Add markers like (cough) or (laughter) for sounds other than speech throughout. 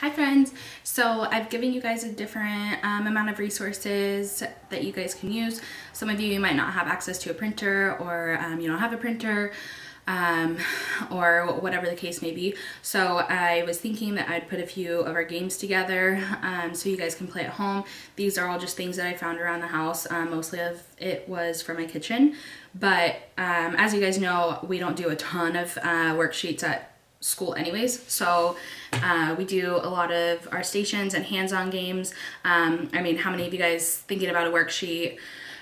Hi friends! So I've given you guys a different um, amount of resources that you guys can use. Some of you might not have access to a printer or um, you don't have a printer um, or whatever the case may be. So I was thinking that I'd put a few of our games together um, so you guys can play at home. These are all just things that I found around the house. Um, mostly of it was for my kitchen. But um, as you guys know, we don't do a ton of uh, worksheets at school anyways. So uh, we do a lot of our stations and hands-on games. Um, I mean, how many of you guys thinking about a worksheet,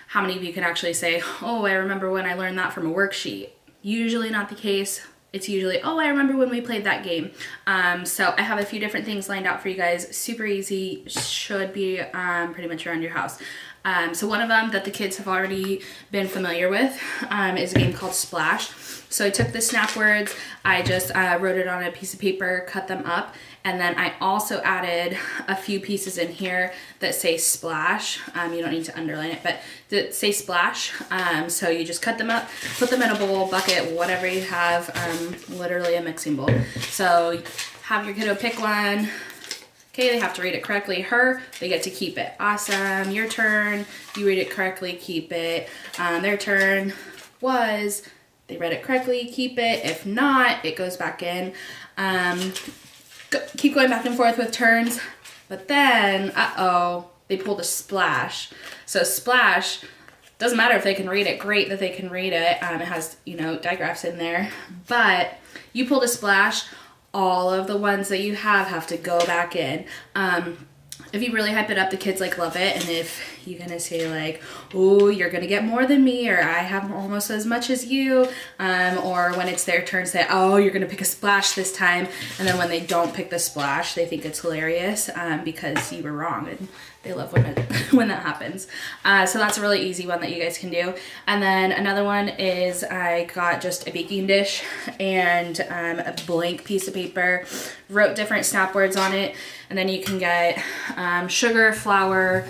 how many of you can actually say, oh, I remember when I learned that from a worksheet? Usually not the case. It's usually, oh, I remember when we played that game. Um, so I have a few different things lined out for you guys. Super easy, should be um, pretty much around your house. Um, so one of them that the kids have already been familiar with um, is a game called Splash. So I took the snap words, I just uh, wrote it on a piece of paper, cut them up, and then I also added a few pieces in here that say splash. Um, you don't need to underline it, but that say splash. Um, so you just cut them up, put them in a bowl, bucket, whatever you have, um, literally a mixing bowl. So have your kiddo pick one, Okay, they have to read it correctly. Her, they get to keep it. Awesome. Your turn. You read it correctly, keep it. Um, their turn was, they read it correctly, keep it. If not, it goes back in. Um, go, keep going back and forth with turns. But then, uh-oh, they pulled a splash. So splash, doesn't matter if they can read it, great that they can read it. Um, it has, you know, digraphs in there. But you pulled a splash, all of the ones that you have have to go back in. Um, if you really hype it up, the kids like love it. And if you're gonna say like, oh, you're gonna get more than me, or I have almost as much as you, um, or when it's their turn, say, oh, you're gonna pick a splash this time. And then when they don't pick the splash, they think it's hilarious um, because you were wrong. And they love when it, (laughs) when that happens. Uh, so that's a really easy one that you guys can do. And then another one is I got just a baking dish and um, a blank piece of paper, wrote different snap words on it, and then you can get um, sugar, flour,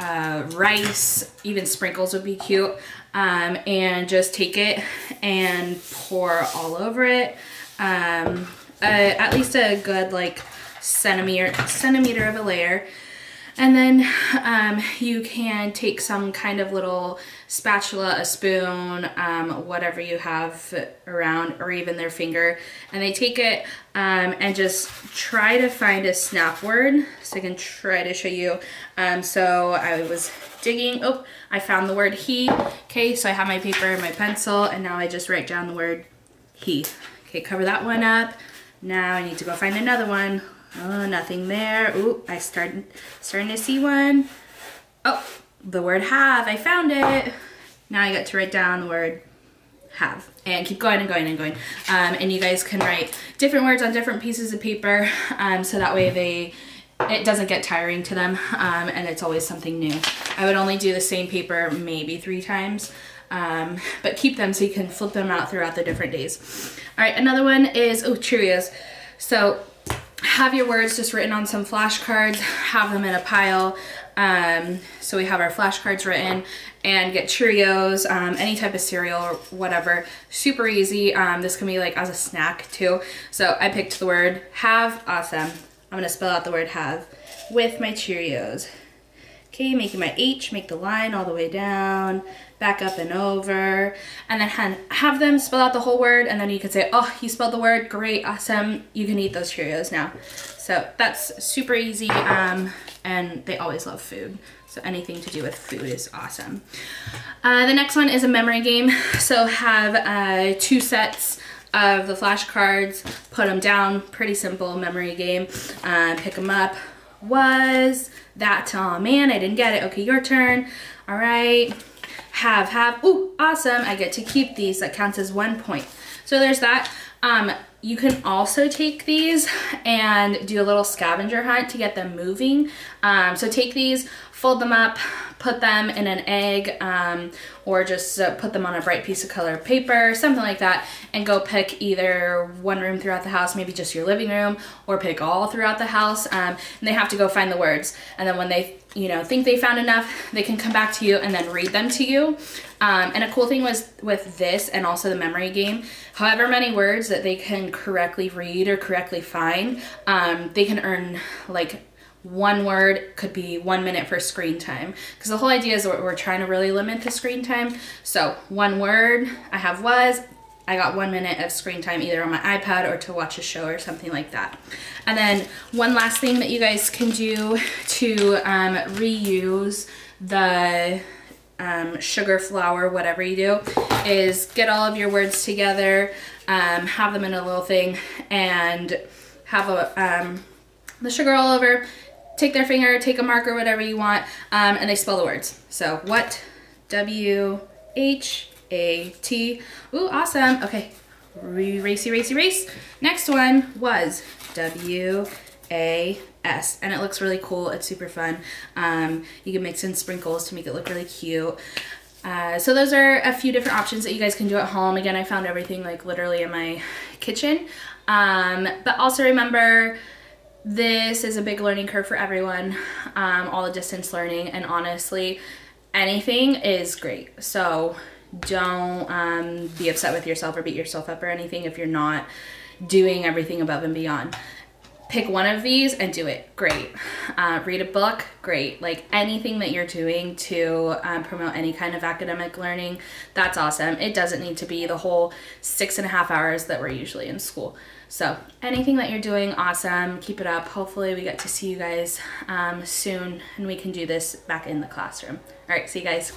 uh, rice, even sprinkles would be cute, um, and just take it and pour all over it. Um, uh, at least a good like centimeter, centimeter of a layer. And then um, you can take some kind of little spatula, a spoon, um, whatever you have around, or even their finger, and they take it um, and just try to find a snap word. So I can try to show you. Um, so I was digging, oh, I found the word he. Okay, so I have my paper and my pencil, and now I just write down the word he. Okay, cover that one up. Now I need to go find another one. Oh, nothing there. Ooh, I started starting to see one. Oh, the word have. I found it. Now I get to write down the word have and keep going and going and going. Um, and you guys can write different words on different pieces of paper um, so that way they it doesn't get tiring to them um, and it's always something new. I would only do the same paper maybe three times. Um, but keep them so you can flip them out throughout the different days. All right, another one is, oh, Cheerios. So have your words just written on some flashcards, have them in a pile. Um, so we have our flashcards written and get Cheerios, um, any type of cereal or whatever. Super easy. Um, this can be like as a snack too. So I picked the word have, awesome. I'm gonna spell out the word have with my Cheerios. Okay, making my H, make the line all the way down, back up and over, and then have them spell out the whole word, and then you can say, oh, you spelled the word, great, awesome, you can eat those Cheerios now. So that's super easy, um, and they always love food. So anything to do with food is awesome. Uh, the next one is a memory game. (laughs) So have uh, two sets of the flashcards, put them down, pretty simple memory game, uh, pick them up, was that, oh man, I didn't get it. Okay, your turn. All right, have, have, ooh, awesome. I get to keep these. That counts as one point. So there's that. Um, you can also take these and do a little scavenger hunt to get them moving. Um, so take these, fold them up, put them in an egg, um, or just uh, put them on a bright piece of colored paper, something like that, and go pick either one room throughout the house, maybe just your living room, or pick all throughout the house. Um, and they have to go find the words. And then when they, you know, think they found enough, they can come back to you and then read them to you. Um, and a cool thing was with this and also the memory game, however many words that they can correctly read or correctly find, um, they can earn like one word could be one minute for screen time. Because the whole idea is we're, we're trying to really limit the screen time. So one word i have was i got one minute of screen time either on my ipad or to watch a show or something like that. And then one last thing that you guys can do to um, reuse the um, sugar flour whatever you do is get all of your words together um, have them in a little thing and have a um, the sugar all over take their finger, take a marker, whatever you want, um, and they spell the words. So what? W H A T. Ooh, awesome. Okay, racy, racy, race. Next one was W A S, and it looks really cool. It's super fun. Um, you can mix in sprinkles to make it look really cute. Uh, so those are a few different options that you guys can do at home. Again, I found everything like literally in my kitchen. Um, but also remember, this is a big learning curve for everyone, um, all the distance learning, and honestly, anything is great. So don't um, be upset with yourself or beat yourself up or anything if you're not doing everything above and beyond. Pick one of these and do it. Great. Uh, read a book. Great. Like anything that you're doing to um, promote any kind of academic learning, that's awesome. It doesn't need to be the whole six and a half hours that we're usually in school. So anything that you're doing, awesome. Keep it up. Hopefully we get to see you guys um, soon and we can do this back in the classroom. All right, see you guys.